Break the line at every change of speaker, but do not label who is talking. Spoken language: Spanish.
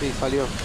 Sí, salió.